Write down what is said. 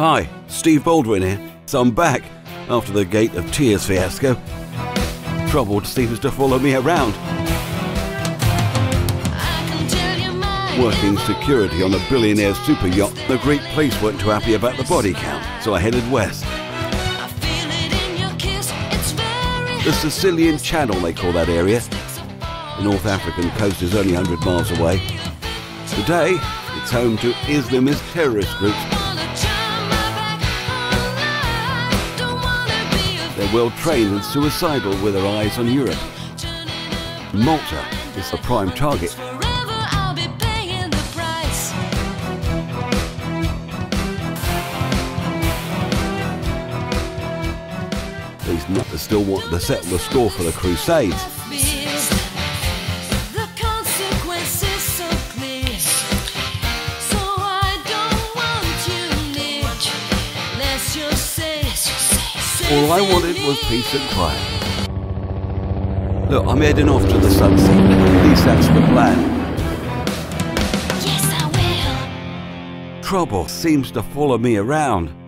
Hi, Steve Baldwin here. So I'm back after the Gate of Tears fiasco. Trouble seems to follow me around. Working security on a billionaire super yacht, the Greek police weren't too happy about the body count, so I headed west. The Sicilian Channel, they call that area. The North African coast is only 100 miles away. Today, it's home to Islamist terrorist groups. They're well trained and suicidal with their eyes on Europe. Malta is the prime target. These nutters still want to settle the score for the Crusades. All I wanted was peace and quiet. Look, I'm heading off to the sunset. At least that's the plan. Yes, I will. Trouble seems to follow me around.